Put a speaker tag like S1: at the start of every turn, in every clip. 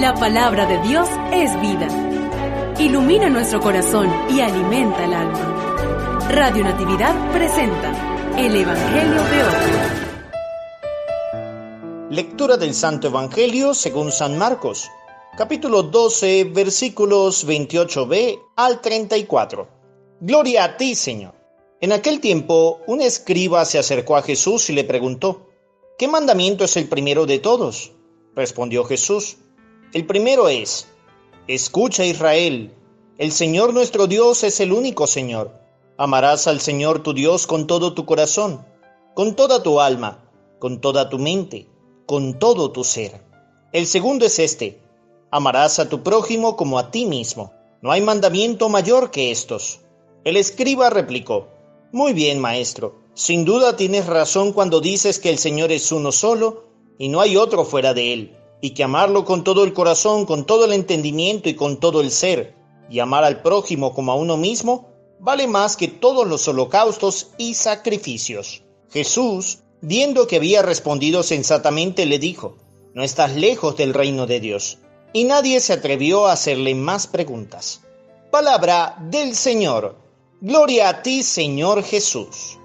S1: La palabra de Dios es vida. Ilumina nuestro corazón y alimenta el alma. Radio Natividad presenta el Evangelio de hoy.
S2: Lectura del Santo Evangelio según San Marcos, capítulo 12, versículos 28b al 34. Gloria a ti, Señor. En aquel tiempo, un escriba se acercó a Jesús y le preguntó, ¿qué mandamiento es el primero de todos? Respondió Jesús, el primero es, escucha Israel, el Señor nuestro Dios es el único Señor. Amarás al Señor tu Dios con todo tu corazón, con toda tu alma, con toda tu mente, con todo tu ser. El segundo es este, amarás a tu prójimo como a ti mismo. No hay mandamiento mayor que estos. El escriba replicó, Muy bien, maestro, sin duda tienes razón cuando dices que el Señor es uno solo y no hay otro fuera de él y que amarlo con todo el corazón, con todo el entendimiento y con todo el ser, y amar al prójimo como a uno mismo, vale más que todos los holocaustos y sacrificios. Jesús, viendo que había respondido sensatamente, le dijo, No estás lejos del reino de Dios. Y nadie se atrevió a hacerle más preguntas. Palabra del Señor. Gloria a ti, Señor Jesús.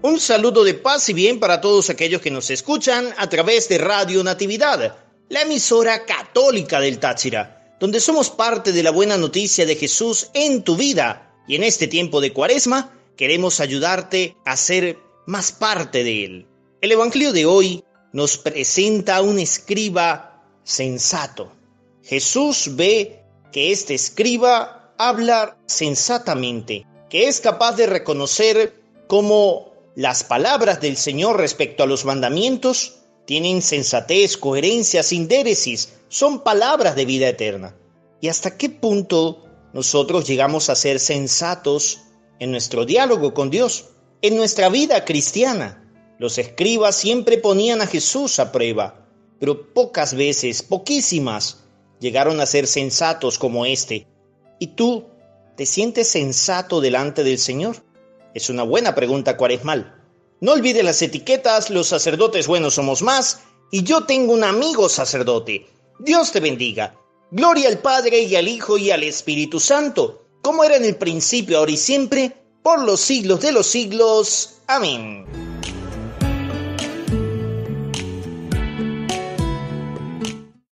S2: Un saludo de paz y bien para todos aquellos que nos escuchan a través de Radio Natividad, la emisora católica del Táchira, donde somos parte de la buena noticia de Jesús en tu vida. Y en este tiempo de cuaresma queremos ayudarte a ser más parte de él. El Evangelio de hoy nos presenta a un escriba sensato. Jesús ve que este escriba habla sensatamente, que es capaz de reconocer cómo las palabras del Señor respecto a los mandamientos tienen sensatez, coherencia, sindéresis, son palabras de vida eterna. ¿Y hasta qué punto nosotros llegamos a ser sensatos en nuestro diálogo con Dios, en nuestra vida cristiana? Los escribas siempre ponían a Jesús a prueba, pero pocas veces, poquísimas, llegaron a ser sensatos como este. ¿Y tú te sientes sensato delante del Señor? Es una buena pregunta cuaresmal. No olvides las etiquetas, los sacerdotes buenos somos más, y yo tengo un amigo sacerdote. Dios te bendiga. Gloria al Padre y al Hijo y al Espíritu Santo, como era en el principio, ahora y siempre, por los siglos de los siglos. Amén.